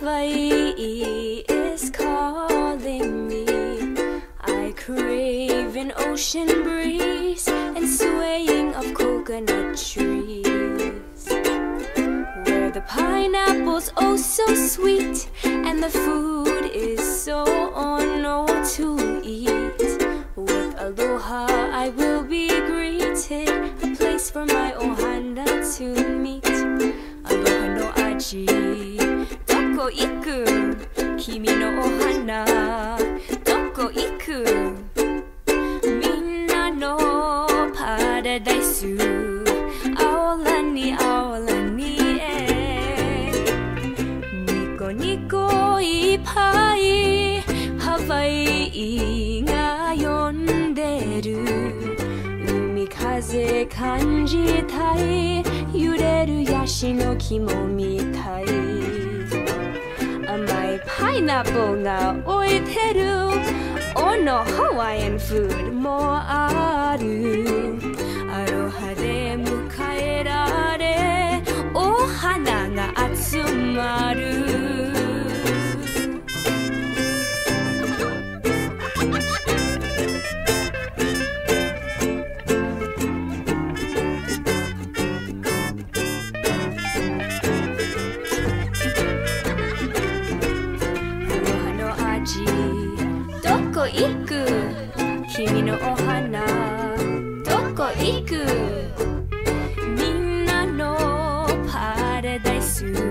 Hawaii is calling me. I crave an ocean breeze and swaying of coconut trees. Where the pineapple's oh so sweet and the food is so on oh to eat. With aloha I will be greeted, a place for my ohana to meet. どこ行く君のお花どこ行くみんなのパラダイス青らに青らにへニコニコいっぱいハワイが呼んでる。海風感じたい揺れるヤシの木も見パイナップルが置いてる。おのハワイアンフードもある。アロハで迎えられ。お花が集まる。行く？君のお花。どこ行く？みんなのパラダイス。